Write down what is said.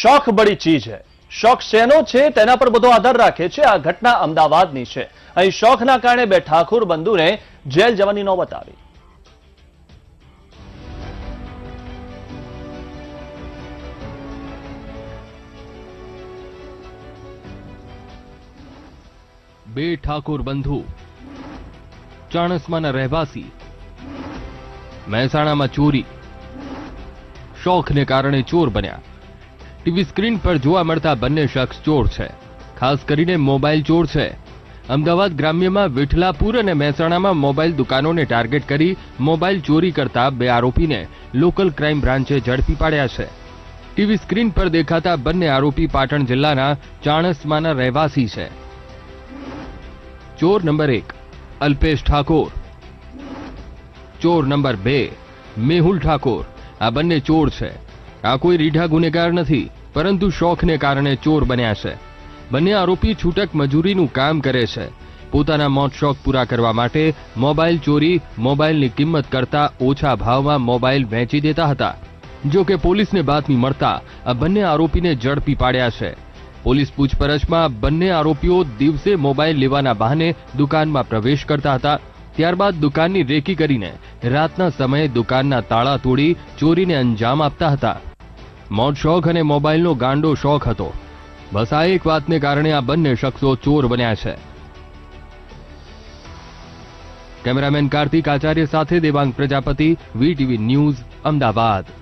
શોખ બડી ચીજ છે શોખ શેનો છે તેના પર બધો આધાર રાખે છે. આ ઘટના અમદાવાદની છે. અહીં શોખના કારણે બે ઠાકુર બંધુને જેલ જવાની નોબત આવી. બે ઠાકુર બંધુ, ચાણસમાના રહેવાસી, મહેસાણામાં ચોરી. શોખને કારણે ચોર બન્યા. ટીવી સ્ક્રીન પર જોવા મળતા બંને શખ્સ ચોર છે. ખાસ કરીને મોબાઈલ ચોર છે. અમદાવાદ ગ્રામ્યમાં વિઠલાપુર અને મહેસાણામાં મોબાઈલ દુકાનોને ટાર્ગેટ કરી મોબાઈલ ચોરી કરતા બે આરોપીને લોકલ ક્રાઇમ બ્રાન્ચે ઝડપી પાડ્યા છે. ટીવી સ્ક્રીન પર દેખાતા બંને આરોપી પાટણ જિલ્લાના ચાણસમાના રહેવાસી છે. ચોર નંબર એક, અલ્પેશ ઠાકોર. ચોર નંબર બે, મેહુલ ઠાકોર. આ બંને ચોર છે. આ કોઈ રીઢા ગુનેગાર નથી, પરંતુ શોખને કારણે ચોર બન્યા છે. બંને આરોપી છૂટક મજૂરીનું કામ કરે છે. પોતાના મોત શોખ પૂરા કરવા માટે મોબાઈલ ચોરી, મોબાઈલની કિંમત કરતા ઓછા ભાવમાં મોબાઈલ વેચી દેતા હતા. જો કે પોલીસને બાતમી મળતા આ બંને આરોપીને ઝડપી પાડ્યા છે. પોલીસ પૂછપરછમાં બંને આરોપીઓ દિવસે મોબાઈલ લેવાના બહાને દુકાનમાં પ્રવેશ કરતા હતા. ત્યારબાદ દુકાનની રેકી કરીને રાતના સમયે દુકાનના તાળા તોડી ચોરીને અંજામ આપતા હતા. મોટ શોખ અને મોબાઈલનો ગાંડો શોખ હતો. બસ આ એક વાતને કારણે આ બંને શખ્સો ચોર બન્યા છે. કેમેરામેન કાર્તિક આચાર્ય સાથે દેવાંગ પ્રજાપતિ વીટીવી ન્યૂઝ, અમદાવાદ.